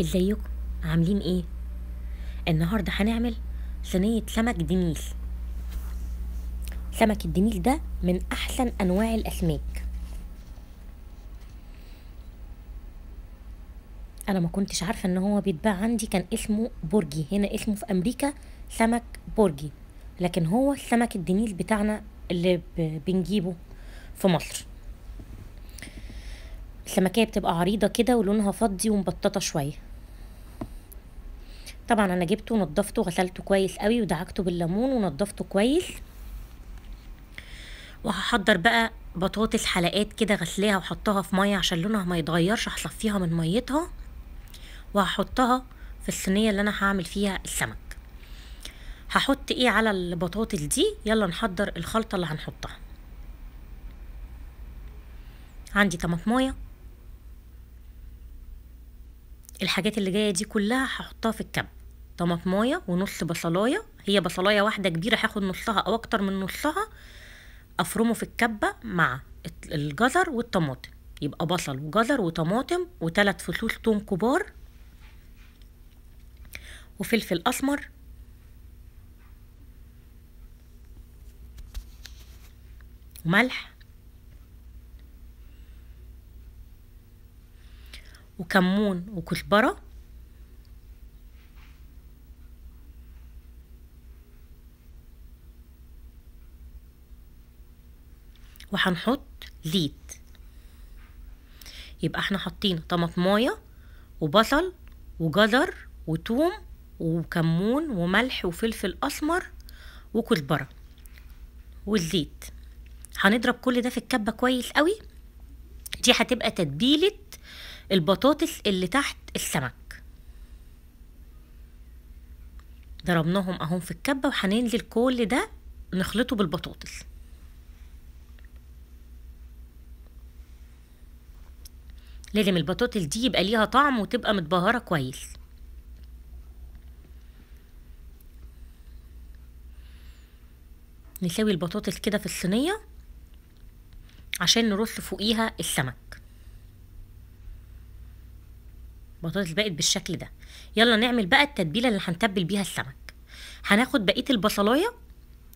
إزيكم؟ عاملين إيه؟ النهارده هنعمل صينية سمك دنيل سمك الدنيل ده من أحسن أنواع الأسماك. أنا ما كنتش عارفة إن هو بيتباع عندي كان اسمه برجي هنا اسمه في أمريكا سمك برجي لكن هو السمك الدنيل بتاعنا اللي بنجيبه في مصر. السمكية بتبقى عريضة كده ولونها فضي ومبططة شوية. طبعا أنا جبته ونضفته وغسلته كويس قوي ودعكته بالليمون ونضفته كويس. وهحضر بقى بطاطس حلقات كده غسلاها وحطها في مية عشان لونها ما يتغيرش هصفيها من ميتها وهحطها في الصينية اللي أنا هعمل فيها السمك. هحط إيه على البطاطس دي؟ يلا نحضر الخلطة اللي هنحطها. عندي طماطماية. الحاجات اللي جاية دي كلها هحطها في الكب. طماطمايه ونص بصلاية. هي بصلاية واحدة كبيرة هاخد نصها أو أكتر من نصها أفرمه في الكبة مع الجزر والطماطم. يبقى بصل وجزر وطماطم وثلاث فصوص توم كبار وفلفل أسمر. وملح. وكمون وكزبرة. وهنحط زيت يبقى إحنا حاطين طماطمايه وبصل وجزر وتوم وكمون وملح وفلفل أسمر وكزبره والزيت. هنضرب كل ده في الكبة كويس قوي. دي هتبقى تتبيلة البطاطس اللي تحت السمك. ضربناهم اهم في الكبة وهننزل كل ده نخلطه بالبطاطس. لازم البطاطس دي يبقى ليها طعم وتبقى متبهرة كويس. نسوي البطاطس كده في الصينية عشان نرص فوقيها السمك. البطاطس بقت بالشكل ده. يلا نعمل بقى التتبيلة اللي هنتبل بيها السمك. هناخد بقية البصلاية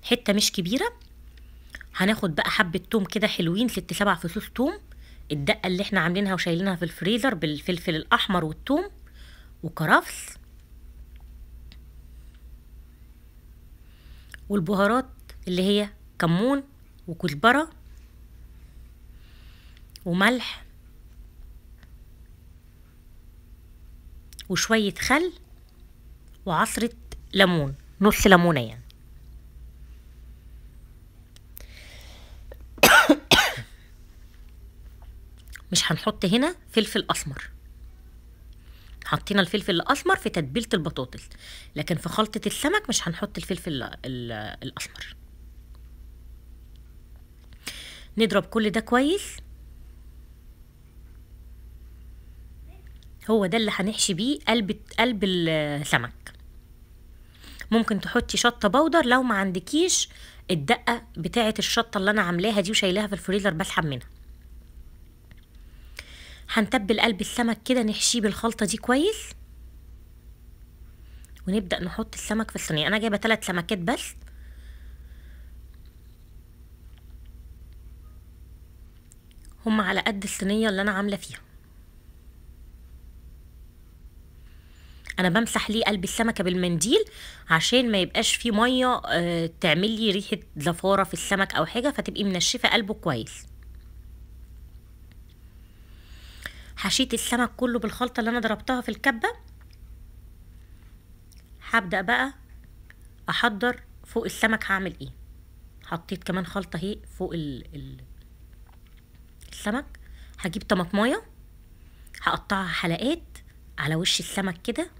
حتة مش كبيرة. هناخد بقى حبة توم كده حلوين ست سبع فصوص توم. الدقة اللي إحنا عاملينها وشايلينها في الفريزر بالفلفل الأحمر والثوم وكرفس والبهارات اللي هي كمون وكزبرة وملح وشوية خل وعصرة ليمون نص ليمونة يعني. مش هنحط هنا فلفل أسمر. حطينا الفلفل الأسمر في تتبيلة البطاطس لكن في خلطة السمك مش هنحط الفلفل ال- الأسمر. نضرب كل ده كويس. هو ده اللي هنحشي بيه قلب قلب السمك. ممكن تحطي شطة بودر لو ما عندكيش الدقة بتاعة الشطة اللي أنا عاملاها دي وشايلاها في الفريزر بسحب منها. هنتبل قلب السمك كده نحشيه بالخلطة دي كويس. ونبدأ نحط السمك في الصينية. أنا جايبة ثلاث سمكات بس. هم على قد الصينية اللي أنا عاملة فيها. أنا بمسح ليه قلب السمكة بالمنديل عشان ما يبقاش فيه مية آه تعمل لي ريحة زفارة في السمك أو حاجة فتبقي منشفة قلبه كويس. حشيت السمك كله بالخلطة اللي أنا ضربتها في الكبة. هبدأ بقى أحضر فوق السمك هعمل إيه. حطيت كمان خلطة أهي فوق ال ال السمك. هجيب طماطماية هقطعها حلقات على وش السمك كده.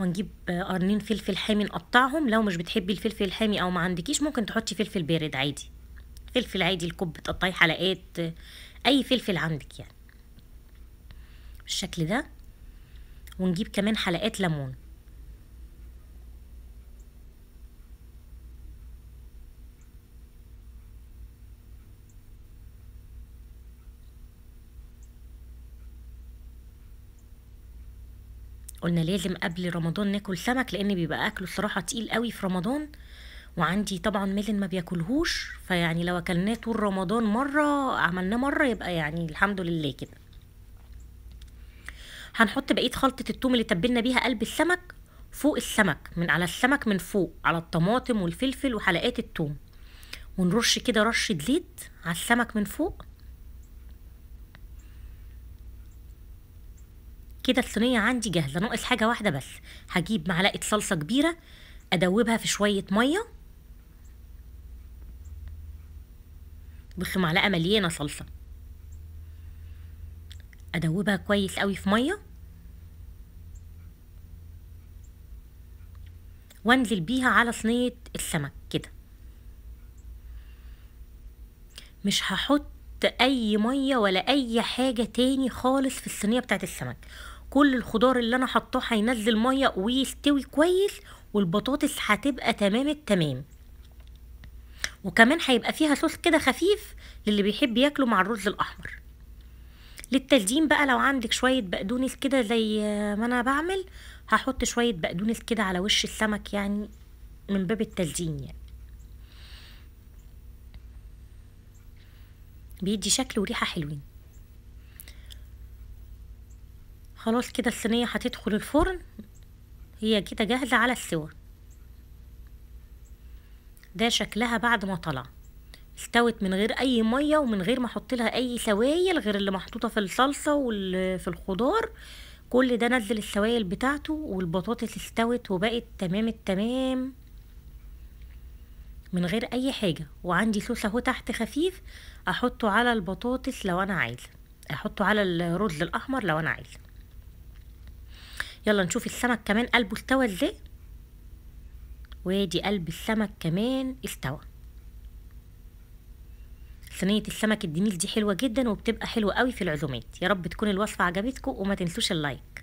ونجيب قرنين فلفل حامي نقطعهم. لو مش بتحبي الفلفل الحامي أو ما عندكيش ممكن تحطي فلفل بارد عادي. فلفل عادي الكوب تقطعي حلقات أي فلفل عندك يعني. بالشكل ده. ونجيب كمان حلقات ليمون. قلنا لازم قبل رمضان ناكل سمك لأن بيبقى أكله الصراحة تقيل قوي في رمضان. وعندي طبعا ميلن ما بياكلهوش فيعني لو أكلناه طول رمضان مرة عملناه مرة يبقى يعني الحمد لله كده. هنحط بقية خلطة التوم اللي تبلنا بيها قلب السمك فوق السمك من على السمك من فوق على الطماطم والفلفل وحلقات التوم. ونرش كده رشة زيت على السمك من فوق. كده الصينية عندي جاهزة. ناقص حاجة واحدة بس. هجيب معلقة صلصة كبيرة أدوبها في شوية مية. بصوا معلقة مليانة صلصة. أدوبها كويس قوي في مية. وأنزل بيها على صينية السمك كده. مش هحط أي مية ولا أي حاجة تاني خالص في الصينية بتاعت السمك. كل الخضار اللي أنا حطاه هينزل مية ويستوي كويس والبطاطس هتبقى تمام التمام. وكمان هيبقى فيها صوص كده خفيف للي بيحب ياكله مع الرز الأحمر. للتلديم بقى لو عندك شوية بقدونس كده زي ما أنا بعمل هحط شوية بقدونس كده على وش السمك يعني من باب التلديم يعني. بيدي شكل وريحة حلوين. خلاص كده الصينية هتدخل الفرن. هي كده جاهزة على السوا ده شكلها بعد ما طلع. استوت من غير أي مية ومن غير ما أحط لها أي سوائل غير اللي محطوطة في الصلصة وفي الخضار. كل ده نزل السوائل بتاعته والبطاطس استوت وبقت تمام التمام. من غير أي حاجة. وعندي صوص أهو تحت خفيف. أحطه على البطاطس لو أنا عايزه أحطه على الرز الأحمر لو أنا عايزه يلا نشوف السمك كمان. قلبه استوى إزاي؟ وادي قلب السمك كمان استوى. صينية السمك الدنيس دي حلوة جدا وبتبقى حلوة قوي في العزومات. يا رب تكون الوصفة عجبتكم وما تنسوش اللايك.